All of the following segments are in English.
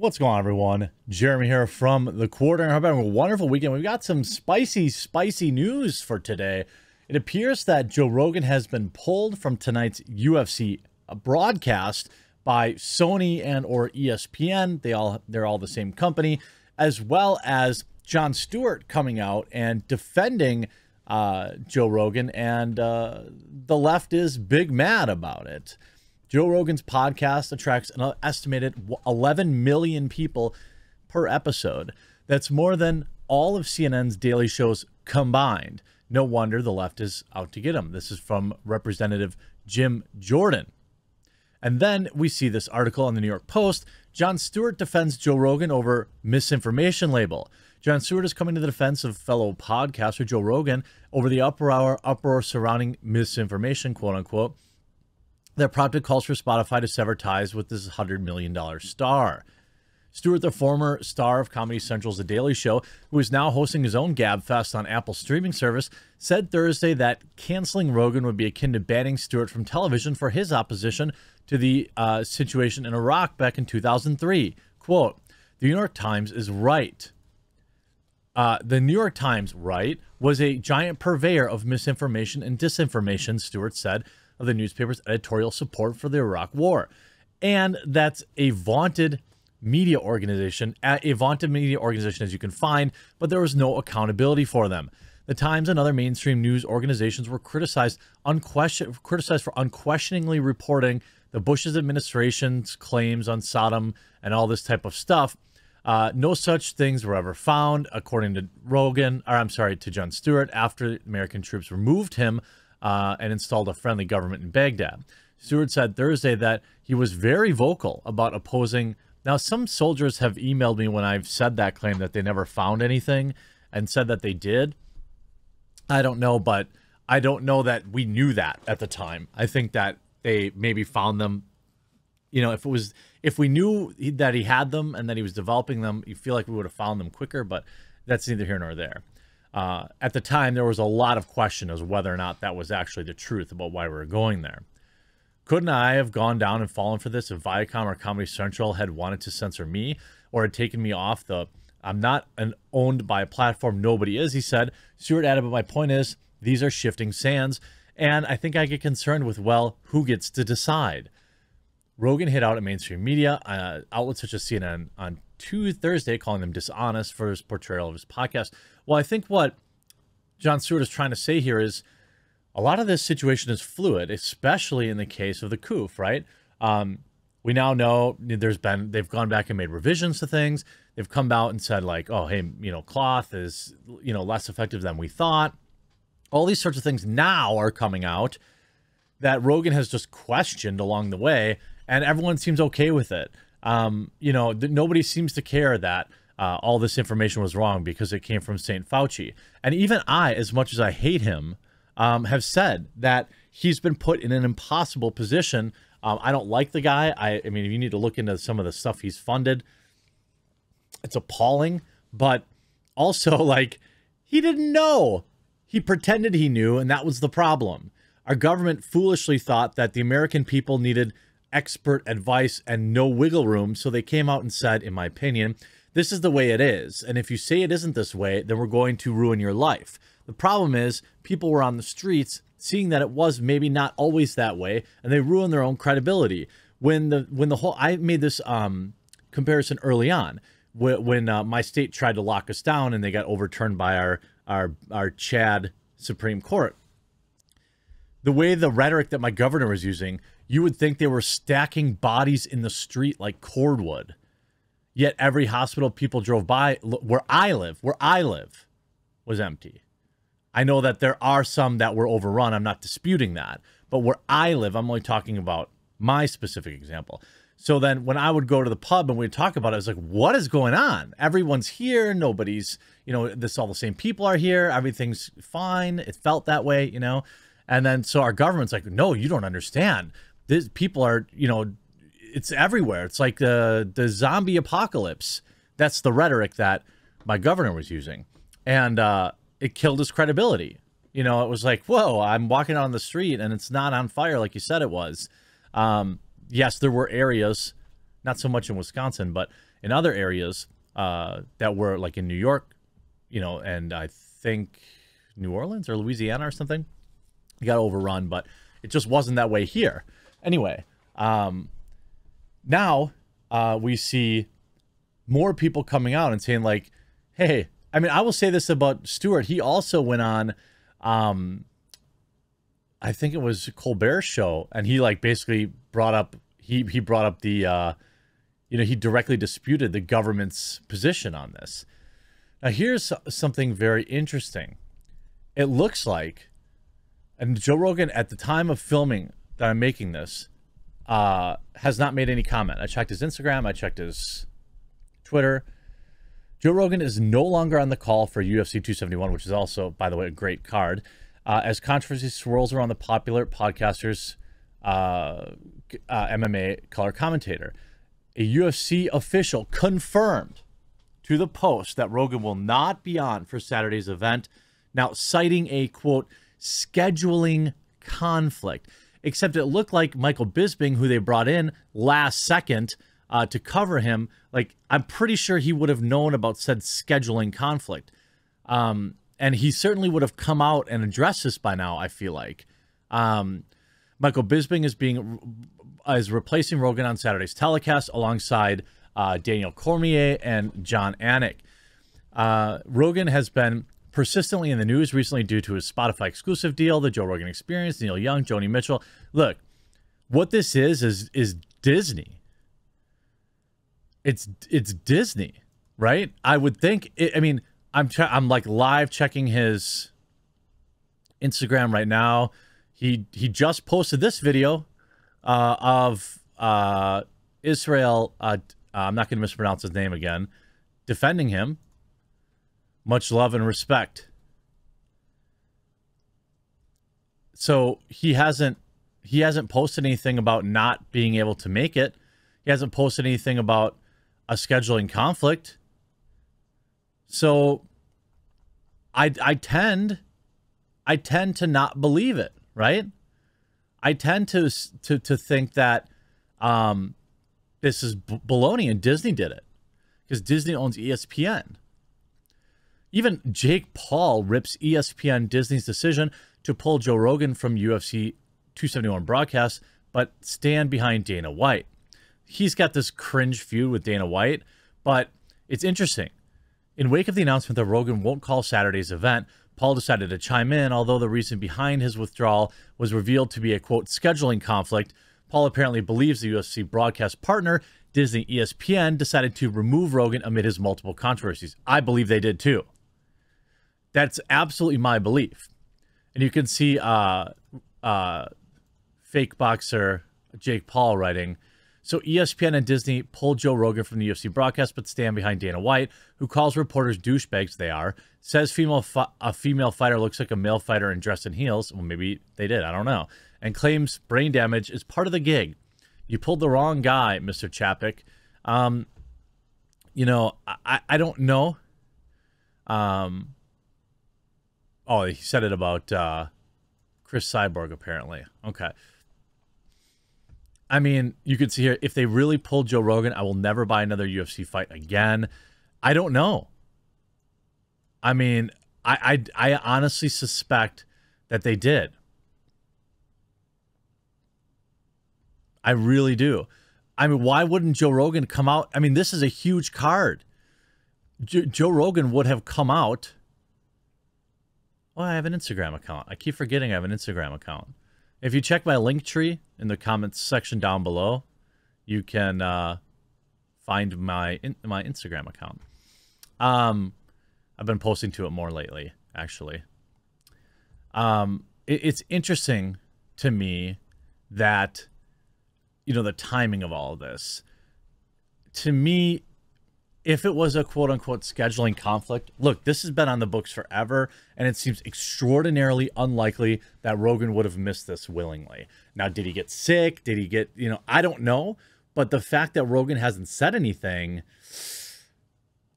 What's going on, everyone? Jeremy here from the Quartering. I hope having a wonderful weekend. We've got some spicy, spicy news for today. It appears that Joe Rogan has been pulled from tonight's UFC broadcast by Disney and or ESPN. They all they're all the same company, as well as Jon Stewart coming out and defending uh, Joe Rogan, and uh, the left is big mad about it. Joe Rogan's podcast attracts an estimated 11 million people per episode. That's more than all of CNN's daily shows combined. No wonder the left is out to get him. This is from Representative Jim Jordan. And then we see this article on the New York Post. Jon Stewart defends Joe Rogan over misinformation label. Jon Stewart is coming to the defense of fellow podcaster Joe Rogan over the uproar, uproar surrounding misinformation, quote unquote that prompted calls for Spotify to sever ties with this $100 million star. Stewart, the former star of Comedy Central's The Daily Show, who is now hosting his own GabFest on Apple streaming service, said Thursday that canceling Rogan would be akin to banning Stewart from television for his opposition to the uh, situation in Iraq back in 2003. Quote, the New York Times is right. Uh, the New York Times, right, was a giant purveyor of misinformation and disinformation, Stewart said, of the newspaper's editorial support for the Iraq War. And that's a vaunted media organization, a vaunted media organization as you can find, but there was no accountability for them. The Times and other mainstream news organizations were criticized, unquestion, criticized for unquestioningly reporting the Bush's administration's claims on Saddam and all this type of stuff. Uh, no such things were ever found, according to Rogan, or I'm sorry, to Jon Stewart, after American troops removed him uh, and installed a friendly government in Baghdad. Stewart said Thursday that he was very vocal about opposing. Now, some soldiers have emailed me when I've said that claim that they never found anything and said that they did. I don't know, but I don't know that we knew that at the time. I think that they maybe found them. You know, if it was if we knew that he had them and that he was developing them, you feel like we would have found them quicker. But that's neither here nor there uh, at the time, there was a lot of question as whether or not that was actually the truth about why we were going there. Couldn't I have gone down and fallen for this if Viacom or Comedy Central had wanted to censor me or had taken me off the I'm not an owned by a platform nobody is, he said. Stewart added, but my point is these are shifting sands, and I think I get concerned with, well, who gets to decide? Rogan hit out at mainstream media, uh, outlets such as CNN on Tuesday, Thursday, calling them dishonest for his portrayal of his podcast. Well, I think what Jon Stewart is trying to say here is a lot of this situation is fluid, especially in the case of the COOF, right? Um, we now know there's been they've gone back and made revisions to things. They've come out and said like, oh, hey, you know, cloth is you know less effective than we thought. All these sorts of things now are coming out that Rogan has just questioned along the way, and everyone seems okay with it. Um, you know, nobody seems to care that uh, all this information was wrong because it came from St. Fauci. And even I, as much as I hate him, um, have said that he's been put in an impossible position. Um, I don't like the guy. I, I mean, if you need to look into some of the stuff he's funded, it's appalling. But also, like, he didn't know. He pretended he knew, and that was the problem. Our government foolishly thought that the American people needed expert advice and no wiggle room, so they came out and said, in my opinion, this is the way it is. And if you say it isn't this way, then we're going to ruin your life. The problem is, people were on the streets seeing that it was maybe not always that way, and they ruined their own credibility. When the when the whole I made this um, comparison early on when, uh, my state tried to lock us down and they got overturned by our our our Chad Supreme Court. The way the rhetoric that my governor was using, you would think they were stacking bodies in the street like cordwood. Yet every hospital people drove by, where I live, where I live, was empty. I know that there are some that were overrun. I'm not disputing that. But where I live, I'm only talking about my specific example. So then when I would go to the pub and we'd talk about it, I was like, what is going on? Everyone's here. Nobody's, you know, this all the same people are here. Everything's fine. It felt that way, you know? And then so our government's like, no, you don't understand. This people are, you know, it's everywhere. It's like the the zombie apocalypse. That's the rhetoric that my governor was using, and uh, it killed his credibility. You know, it was like, whoa, I'm walking on the street and it's not on fire like you said it was. Um, yes, there were areas, not so much in Wisconsin, but in other areas uh, that were like in New York, you know, and I think New Orleans or Louisiana or something. He got overrun, but it just wasn't that way here. Anyway, um, now uh, we see more people coming out and saying like, "Hey, I mean, I will say this about Stewart. He also went on, um, I think it was Colbert's show, and he like basically brought up he he brought up the, uh, you know, he directly disputed the government's position on this. Now, here's something very interesting. It looks like, and Joe Rogan at the time of filming that I'm making this, uh, has not made any comment. I checked his Instagram, I checked his Twitter. Joe Rogan is no longer on the call for UFC 271, which is also, by the way, a great card. Uh, as controversy swirls around the popular podcaster's uh, uh, MMA color commentator, a UFC official confirmed to the Post that Rogan will not be on for Saturday's event. Now, citing a quote, scheduling conflict. Except it looked like Michael Bisping, who they brought in last second uh, to cover him, like I'm pretty sure he would have known about said scheduling conflict. Um, and he certainly would have come out and addressed this by now, I feel like. Um, Michael Bisping is being is replacing Rogan on Saturday's telecast alongside uh, Daniel Cormier and Jon Anik. Uh, Rogan has been persistently in the news recently due to his Spotify exclusive deal, the Joe Rogan Experience, Neil Young, Joni Mitchell. Look, what this is is is Disney. It's it's Disney, right? I would think. It, I mean, I'm I'm like live checking his Instagram right now. He he just posted this video uh, of uh, Israel. Uh, I'm not going to mispronounce his name again. Defending him. Much love and respect. So he hasn't he hasn't posted anything about not being able to make it. He hasn't posted anything about a scheduling conflict. So I I tend I tend to not believe it, right? I tend to to to think that um, this is baloney and Disney did it because Disney owns ESPN. Even Jake Paul rips ESPN Disney's decision to pull Joe Rogan from UFC 271 broadcasts, but stand behind Dana White. He's got this cringe feud with Dana White, but it's interesting. In wake of the announcement that Rogan won't call Saturday's event, Paul decided to chime in, although the reason behind his withdrawal was revealed to be a quote scheduling conflict. Paul apparently believes the UFC broadcast partner, Disney ESPN, decided to remove Rogan amid his multiple controversies. I believe they did too. That's absolutely my belief. And you can see uh, uh, fake boxer Jake Paul writing so ESPN and Disney pulled Joe Rogan from the UFC broadcast, but stand behind Dana White, who calls reporters douchebags they are, says female a female fighter looks like a male fighter and dressed in heels. Well, maybe they did. I don't know. And claims brain damage is part of the gig. You pulled the wrong guy, Mr. Chapek. Um, you know, I, I don't know. Um, oh, he said it about uh, Cris Cyborg, apparently. Okay. I mean, you could see here if they really pulled Joe Rogan, I will never buy another UFC fight again. I don't know. I mean, I I, I honestly suspect that they did. I really do. I mean, why wouldn't Joe Rogan come out? I mean, this is a huge card. Joe Rogan would have come out. Well, I have an Instagram account. I keep forgetting I have an Instagram account. If you check my link tree in the comments section down below, you can uh, find my in, my Instagram account. Um, I've been posting to it more lately, actually. Um, it, it's interesting to me that you know the timing of all of this. To me, if it was a quote unquote scheduling conflict, look, this has been on the books forever, and it seems extraordinarily unlikely that Rogan would have missed this willingly. Now, did he get sick? Did he get, you know, I don't know. But the fact that Rogan hasn't said anything,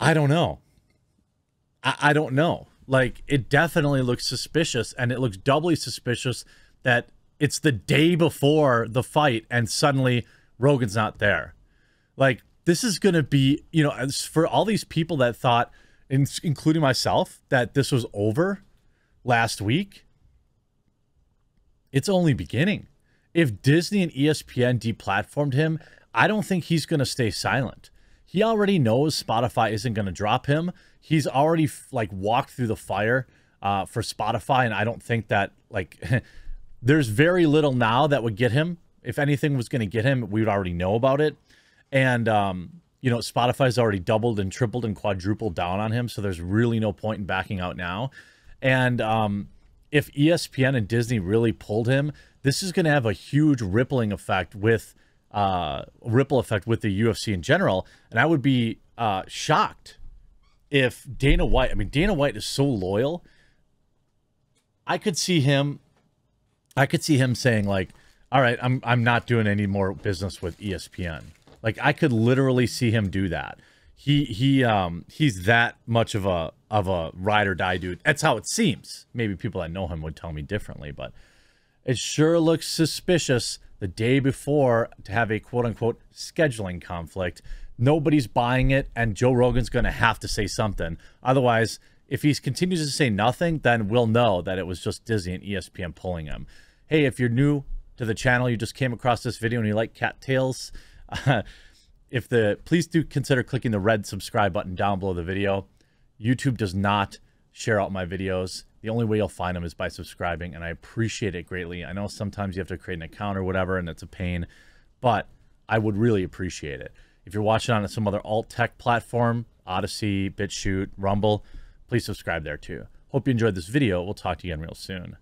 I don't know. I, I don't know. Like, it definitely looks suspicious, and it looks doubly suspicious that it's the day before the fight, and suddenly Rogan's not there. Like, this is going to be, you know, for all these people that thought, including myself, that this was over last week, it's only beginning. If Disney and ESPN deplatformed him, I don't think he's going to stay silent. He already knows Spotify isn't going to drop him. He's already like walked through the fire uh, for Spotify, and I don't think that like there's very little now that would get him. If anything was going to get him, we would already know about it. And um, you know, Spotify's already doubled and tripled and quadrupled down on him, so there's really no point in backing out now. And um, if ESPN and Disney really pulled him, this is going to have a huge rippling effect with uh, ripple effect with the UFC in general. And I would be uh, shocked if Dana White. I mean, Dana White is so loyal. I could see him. I could see him saying like, "All right, I'm I'm not doing any more business with ESPN." Like I could literally see him do that. He he um he's that much of a of a ride or die dude. That's how it seems. Maybe people that know him would tell me differently, but it sure looks suspicious the day before to have a quote unquote scheduling conflict. Nobody's buying it, and Joe Rogan's going to have to say something. Otherwise, if he continues to say nothing, then we'll know that it was just Disney and ESPN pulling him. Hey, if you're new to the channel, you just came across this video and you like cattails, if the please do consider clicking the red subscribe button down below the video. YouTube does not share out my videos. The only way you'll find them is by subscribing, and I appreciate it greatly. I know sometimes you have to create an account or whatever, and it's a pain, but I would really appreciate it. If you're watching on some other alt tech platform, Odysee, BitChute, Rumble, please subscribe there too. Hope you enjoyed this video. We'll talk to you again real soon.